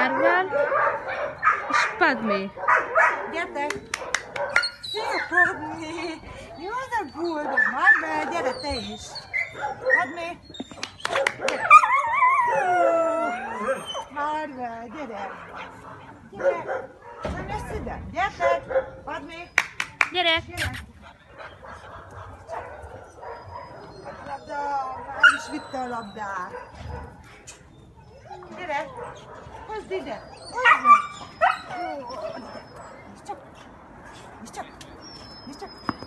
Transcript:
Marvel és Padmé. Gyertek! Szia, Padmé! Jó, de boldog! Marvel, gyere te is! Padmé! Marvel, gyere! Gyere! Nem jössz ide? Gyertek! Padmé! Gyere! Gyere! Labda! Már is vitte a labdát! Gyere! Hozd ide! Hozd ide!